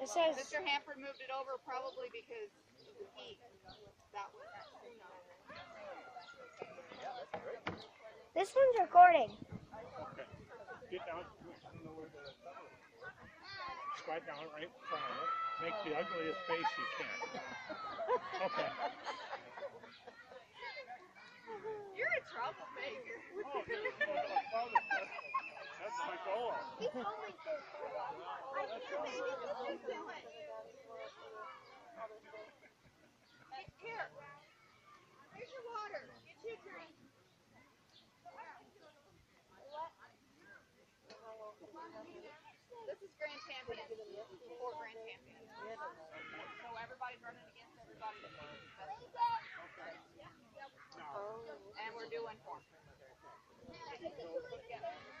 It says Mr. Hanford moved it over probably because the heat. That was. this one's recording. Okay. Get down. You know where the Squat down right in front of it. Make the ugliest face you can. Okay. You're a troublemaker. Oh, Oh, my goal. He's only so I can't it. Just do it. Here. Here's your water. Get you a drink. This is Grand Champion. Fort Grand Champion. So everybody's running against everybody. And we're doing form. Nope,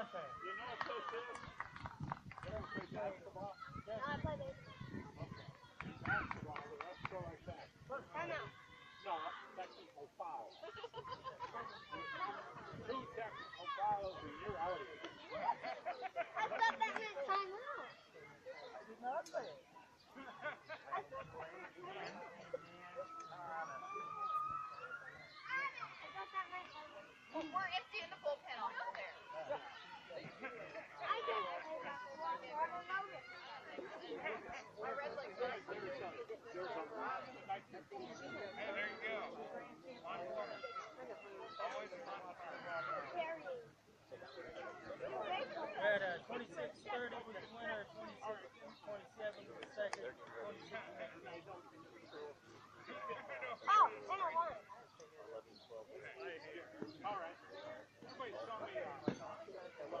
you know what's so silly? You ever play basketball? No, I play baseball. Basketball, let's go like that. Time out. No, technical foul. Two technical fouls and you're out of here. I thought that meant time out. I did not say it. I thought that meant time out. I thought that meant time out. We're emptying the bullpen on you there. I didn't play basketball, so I don't know this. I read like this. There's a lot of nice people. Hey, there you go. One corner. Always one corner. Carrying. At uh, 26 30 was the winner, 26 27 was the second, 26 Oh, and I won. All right. Somebody saw me uh,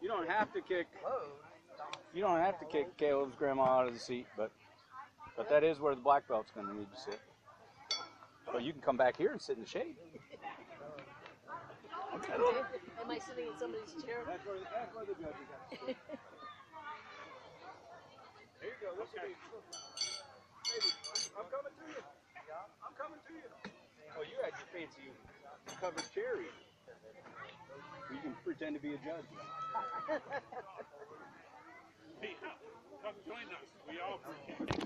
You don't have to kick. You don't have to kick Caleb's grandma out of the seat, but but that is where the black belt's going to need to sit. But you can come back here and sit in the shade. Am I sitting in somebody's chair? That's where, that's where the judges have to sit. Here you go. This will be. Baby, I'm, I'm coming to you. I'm coming to you. Oh, you had your fancy covered cherry. Pretend to be a judge. Hey, come join us. We all pretend.